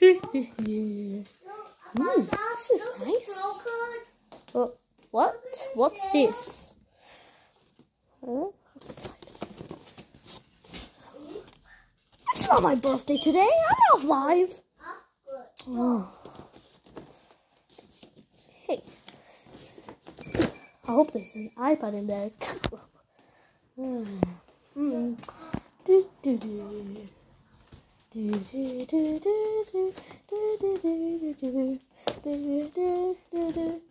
mm, this is nice. Oh, what? What's this? Huh? What's that? It's not my birthday today. I'm not five. Oh. Hey. I hope there's an iPad in there. Hmm. Hmm. Do, do, do. Do, do, do, do, do, do, do, do, do, do, do, do, do.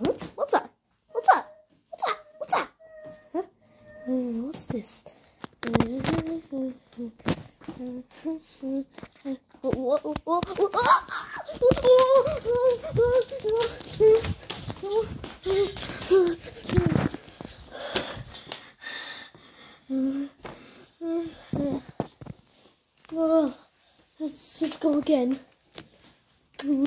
Huh? What's that? What's that? What's that? What's that? Huh? Uh, what's this? What? Let's just go again. Huh?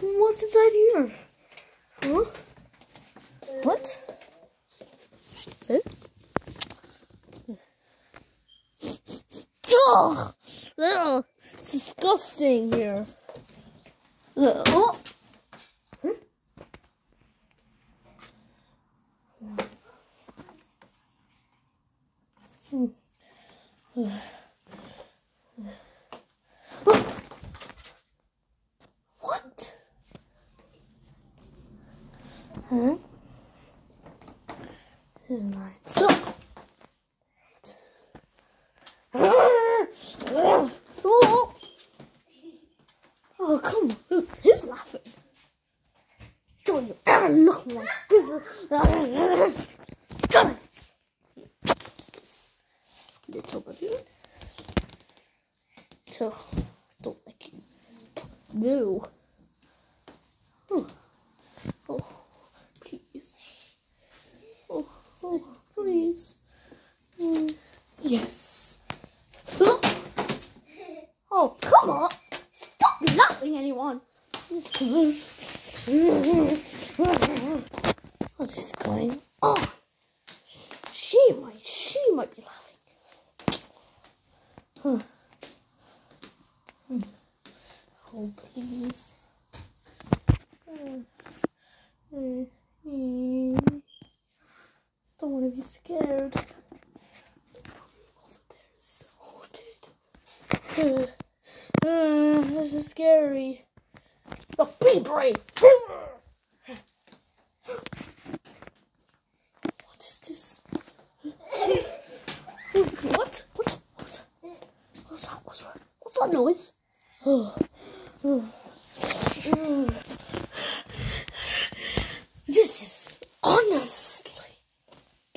What's inside here? Huh? What? Huh? Ugh! Ugh! It's disgusting here. Ugh. Oh! Huh? Hmm. Ugh. Oh! What? Huh? This is nice. Oh! Come on. He's laughing. Don't you ever look like this. Damn it. What's this? Little balloon. So, don't like you. No. Oh, oh, please. Oh, oh, please. Mm, yes. Oh, come on. Stop laughing, anyone. What is going on? She might, she might be laughing. Huh. Hmm. Oh, please. Mm. Don't want to be scared. Over there is haunted. Uh, uh, this is scary. But be brave. What is this? What? What? What's that? What's that? What's that? What's that noise? This is honestly.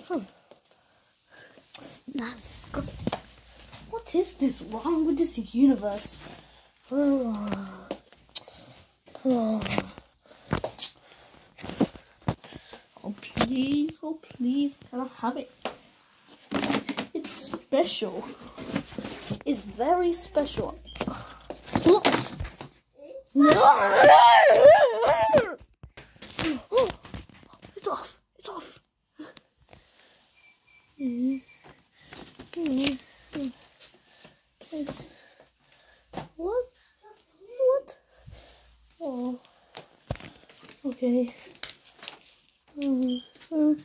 Hmm. That's disgusting. What is this wrong with this universe? Oh. Oh. oh please, oh please, can I have it? It's special. It's very special. It's off. It's off. Mm. What? What? Oh. Okay. Mm. Oh.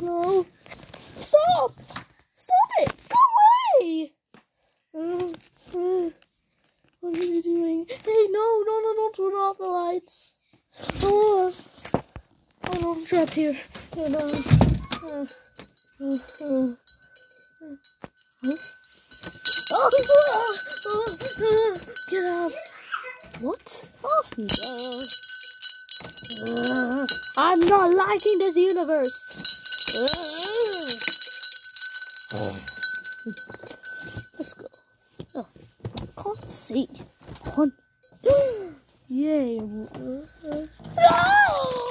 No. Stop! Stop it! Go away! Uh, uh, what are you doing? Hey, no, no, no, don't turn off the lights. Oh, oh no, I'm trapped here. No. Uh, uh, uh, uh, huh? Oh, get out. What? Oh, no. Uh, I'm not liking this universe. Let's go. Oh, can't see. Can't. Yay. No!